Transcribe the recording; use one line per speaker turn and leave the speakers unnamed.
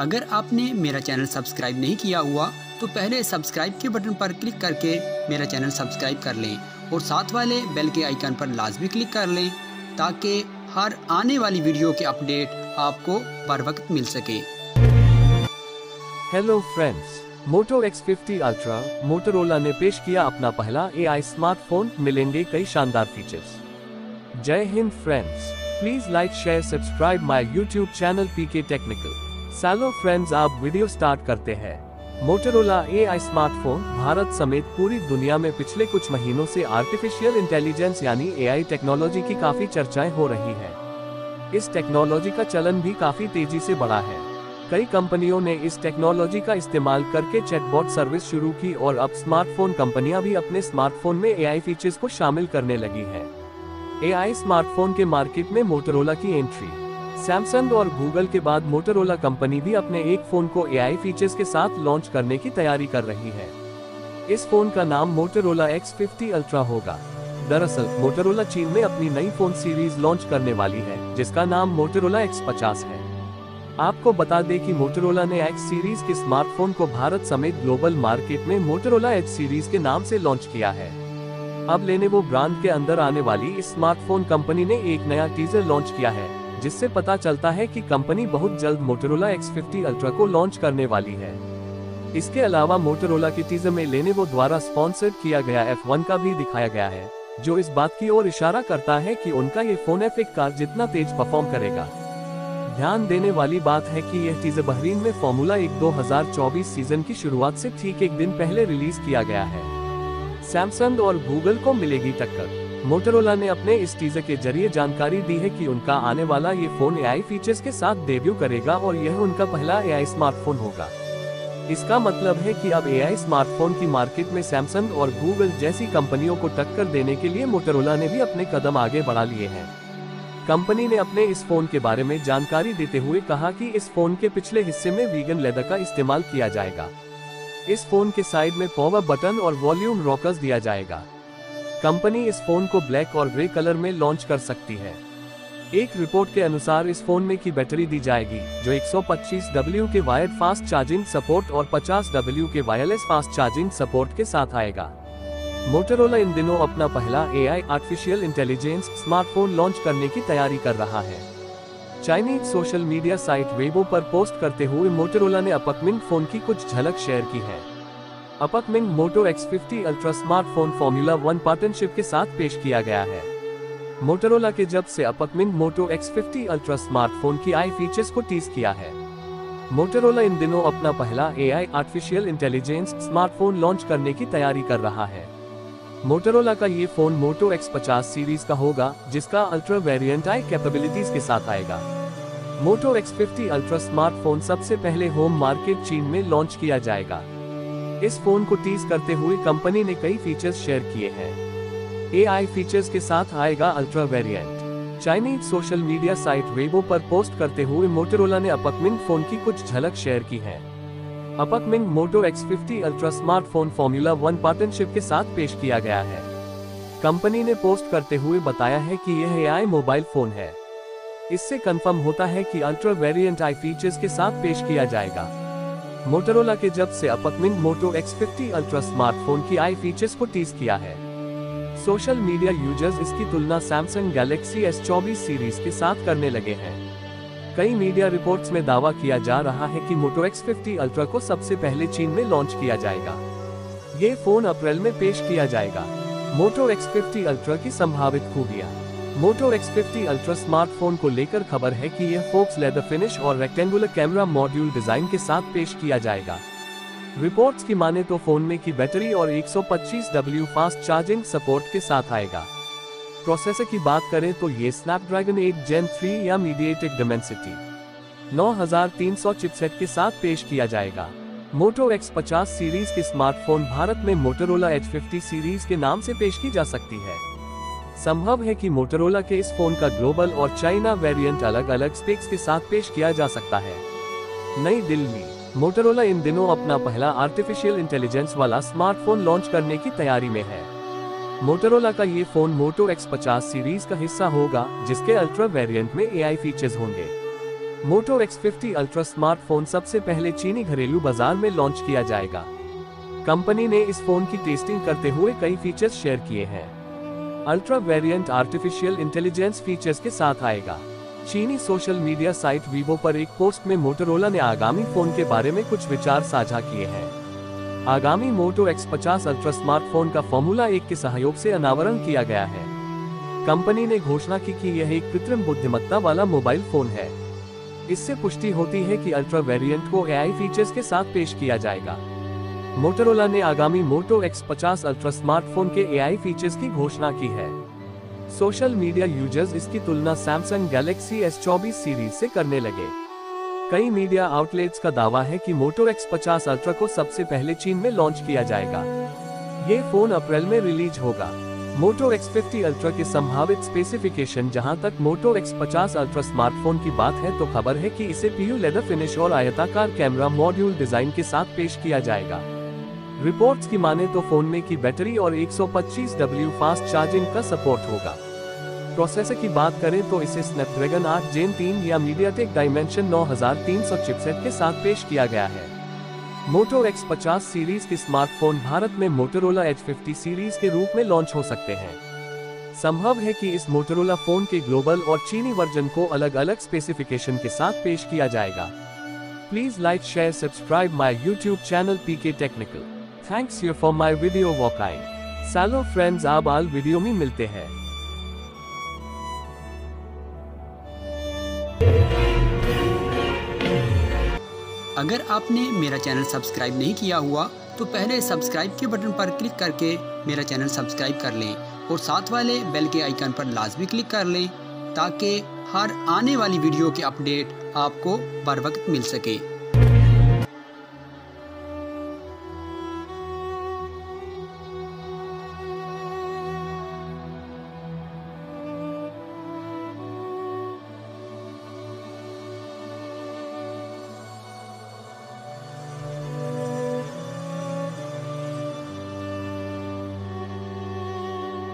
अगर आपने मेरा चैनल सब्सक्राइब नहीं किया हुआ तो पहले सब्सक्राइब के बटन पर क्लिक करके मेरा चैनल सब्सक्राइब कर लें और साथ वाले बेल के आइकन पर लाजमी क्लिक कर लें ताकि हर आने वाली वीडियो के अपडेट आपको बर वक्त मिल सके।
Hello friends Moto X50 ultra Motorola ने पेश किया अपना पहला AI स्मार्टफ़ोन मिलेंगे कई शानदार फीचर्स जय Hind friends please like share subscribe my YouTube channel PK technical सालो फ्रेंड्स आप वीडियो स्टार्ट करते हैं। मोटोरोला AI स्मार्टफ़ोन भारत समेत पूरी दुनिया में पिछले कुछ महीनों से आर्टिफिशियल इंटेलिजेंस यानी AI टेक्नोलॉजी की काफ़ी चर्चाएँ हो रही है। इस टेक्नोलॉजी का चलन भी काफ़ी तेज़ी से बढ़ा है। कई कंपनियों ने इस टेक्नोलॉजी का इस्तेमाल करके चैटबॉट सर्विस शुरू की और अब स्मार्टफ़ोन कंपनियाँ भी अपने स्मार्टफ़ोन में एआई फीचर्स को शामिल करने लगी हैं। एआई स्मार्टफ़ोन के मार्केट में मोटरोला की एंट्री सैमसंग और गूगल के बाद मोटरोला कंपनी भी अपने एक फ़ोन को एआई फीचर्स के साथ लॉन्च करने की तैयारी कर रही है। इस फ़ोन का नाम मोटरोला X50 अल्ट्रा होगा। दरअसल मोटरोला चीन में अपनी नई फ़ोन सीरीज़ लॉन्च करने वाली है, जिसका नाम मोटरोला X50 है। आपको बता दें कि मोटरोला ने X सीरीज़ के स्मार्टफ़ोन को भारत समेत ग्लोबल मार्केट में मोटरोला H सीरीज़ के नाम से लॉन्च किया है। अब लेने वो ब्रांड के अंदर आने वाली इस स्मार्टफ़ोन कंपनी ने एक नया टीजर लॉन्च किया है। जिससे पता चलता है कि कंपनी बहुत जल्द मोटरोला X50 अल्ट्रा को लॉन्च करने वाली है। इसके अलावा मोटरोला की टीजर में लेनेवो द्वारा स्पॉन्सर्ड किया गया F1 का भी दिखाया गया है, जो इस बात की ओर इशारा करता है कि उनका ये फ़ोन एफ़ एक कार जितना तेज परफॉर्म करेगा। ध्यान देने वाली बात है कि यह टीजर बहरीन में फॉर्मूला एक 2024 सीज़न की शुरुआत से ठीक एक दिन पहले रिलीज़ किया गया है। सैमसंग और गूगल को मिलेगी टक्कर। मोटरोला ने अपने इस टीजर के ज़रिए जानकारी दी है कि उनका आने वाला ये फ़ोन एआई फीचर्स के साथ डेब्यू करेगा और यह उनका पहला एआई स्मार्टफ़ोन होगा। इसका मतलब है कि अब एआई स्मार्टफ़ोन की मार्केट में सैमसंग और गूगल जैसी कंपनियों को टक्कर देने के लिए मोटरोला ने भी अपने कदम आगे बढ़ा लिए हैं। कंपनी ने अपने इस फ़ोन के बारे में जानकारी देते हुए कहा कि इस फ़ोन के पिछले हिस्से में वीगन लेदर का इस्तेमाल किया जाएगा। इस फ़ोन के साइड में पावर बटन और वॉल्यूम रॉकर्स दिया जाएगा। कंपनी इस फ़ोन को ब्लैक और ग्रे कलर में लॉन्च कर सकती है। एक रिपोर्ट के अनुसार इस फ़ोन में की बैटरी दी जाएगी, जो 125 W के वायर्ड फास्ट चार्जिंग सपोर्ट और 50 W के वायरलेस फास्ट चार्जिंग सपोर्ट के साथ आएगा। मोटरोला इन दिनों अपना पहला AI artificial intelligence smartphone launch करने की तैयारी कर रहा है। Chinese social media site Weibo पर पोस्ट करते हुए मोटरोला ने अपकमिंग फ़ोन की कुछ झलक शेयर की है। Upcoming Moto X50 ultra smartphone formula one partnership के साथ पेश किया गया है। मोटरोला के जब से upcoming Moto X50 ultra smartphone की आई फीचर्स को टीज किया है। मोटरोला इन दिनों अपना पहला AI artificial intelligence smartphone launch करने की तैयारी कर रहा है। मोटरोला का ये फ़ोन मोटो X50 सीरीज़ का होगा, जिसका अल्ट्रा वेरिएंट आई कैपेबिलिटीज के साथ आएगा। मोटो X50 अल्ट्रा स्मार्टफ़ोन सबसे पहले होम मार्केट चीन में लॉन्च किया जाएगा। इस फ़ोन को टीज करते हुए कंपनी ने कई फीचर्स शेयर किए हैं। एआई फीचर्स के साथ आएगा ultra variant Chinese social media site Weibo पर पोस्ट करते हुए मोटरोला ने अपकमिंग फ़ोन की कुछ झलक शेयर की है। Upcoming Moto X50 ultra smartphone formula one partnership के साथ पेश किया गया है। कंपनी ने पोस्ट करते हुए बताया है कि यह एआई मोबाइल फ़ोन है। इससे कंफर्म होता है कि अल्ट्रा वेरिएंट आई फीचर्स के साथ पेश किया जाएगा। मोटरोला के जब से upcoming Moto X50 ultra smartphone की आई फीचर्स को टीज किया है। सोशल मीडिया यूज़र्स इसकी तुलना सैमसंग गैलेक्सी S24 सीरीज़ के साथ करने लगे हैं। कई मीडिया रिपोर्ट्स में दावा किया जा रहा है कि मोटो X50 अल्ट्रा को सबसे पहले चीन में लॉन्च किया जाएगा। ये फ़ोन अप्रैल में पेश किया जाएगा। मोटो X50 अल्ट्रा की संभावित खूबियाँ। मोटो X50 अल्ट्रा स्मार्टफ़ोन को लेकर खबर है कि यह फोक्स लेदर फिनिश और रेक्टेंगुलर कैमरा मॉड्यूल डिज़ाइन के साथ पेश किया जाएगा। रिपोर्ट्स की माने तो फ़ोन में की बैटरी और 125 W फास्ट चार्जिंग सपोर्ट के साथ आएगा। प्रोसेसर की बात करें तो ये स्नैपड्रैगन 8 जेन 3 या मीडिएटेक डिमेंसिटी 9300 चिपसेट के साथ पेश किया जाएगा। मोटो X50 सीरीज़ के स्मार्टफ़ोन भारत में मोटरोला H50 सीरीज़ के नाम से पेश की जा सकती है। संभव है कि मोटरोला के इस फ़ोन का ग्लोबल और चाइना वेरिएंट अलग अलग स्पेक्स के साथ पेश किया जा सकता है। नई दिल्ली। मोटरोला इन दिनों अपना पहला आर्टिफिशियल इंटेलिजेंस वाला स्मार्टफ़ोन लॉन्च करने की तैयारी में है। मोटरोला का ये फ़ोन मोटो X50 सीरीज़ का हिस्सा होगा, जिसके अल्ट्रा वेरिएंट में एआई फीचर्स होंगे। मोटो X50 अल्ट्रा स्मार्टफ़ोन सबसे पहले चीनी घरेलू बाज़ार में लॉन्च किया जाएगा। कंपनी ने इस फ़ोन की टेस्टिंग करते हुए कई फीचर्स शेयर किए हैं। Ultra variant artificial intelligence features के साथ आएगा। चीनी सोशल मीडिया साइट वीवो पर एक पोस्ट में मोटरोला ने आगामी फ़ोन के बारे में कुछ विचार साझा किए हैं। आगामी मोटो X50 अल्ट्रा स्मार्टफ़ोन का फॉर्मूला एक के सहयोग से अनावरण किया गया है। कंपनी ने घोषणा की कि यह एक कृत्रिम बुद्धिमत्ता वाला मोबाइल फ़ोन है। इससे पुष्टि होती है कि अल्ट्रा वेरिएंट को एआई फीचर्स के साथ पेश किया जाएगा। मोटरोला ने आगामी मोटो X50 अल्ट्रा स्मार्टफ़ोन के एआई फीचर्स की घोषणा की है। सोशल मीडिया यूज़र्स इसकी तुलना सैमसंग गैलेक्सी S24 सीरीज़ से करने लगे। कई मीडिया आउटलेट्स का दावा है कि मोटो X50 अल्ट्रा को सबसे पहले चीन में लॉन्च किया जाएगा। ये फ़ोन अप्रैल में रिलीज़ होगा। मोटो X50 अल्ट्रा के संभावित स्पेसिफिकेशन जहाँ तक मोटो X50 अल्ट्रा स्मार्टफ़ोन की बात है तो खबर है कि इसे पीयू लेदर फिनिश और आयताकार कैमरा मॉड्यूल डिज़ाइन के साथ पेश किया जाएगा। रिपोर्ट्स की माने तो फ़ोन में की बैटरी और 125 डब्ल्यू फास्ट चार्जिंग का सपोर्ट होगा। प्रोसेसर की बात करें तो इसे स्नैपड्रैगन 8 जेन 3 या मीडियाटेक डायमेंशन 9300 चिपसेट के साथ पेश किया गया है। मोटो X50 सीरीज़ के स्मार्टफ़ोन भारत में मोटोरोला H50 सीरीज़ के रूप में लॉन्च हो सकते हैं। संभव है कि इस मोटोरोला फ़ोन के ग्लोबल और चीनी वर्जन को अलग अलग स्पेसिफिकेशन के साथ पेश किया जाएगा। Please like share subscribe my YouTube channel PK technical thanks you for my video walking सालो फ्रेंड्स आप आल वीडियो में मिलते हैं
अगर आपने मेरा चैनल सब्सक्राइब नहीं किया हुआ तो पहले सब्सक्राइब के बटन पर क्लिक करके मेरा चैनल सब्सक्राइब कर लें और साथ वाले बेल के आइकन पर लाजमी क्लिक कर लें ताकि हर आने वाली वीडियो के अपडेट आपको बर वक्त मिल सके।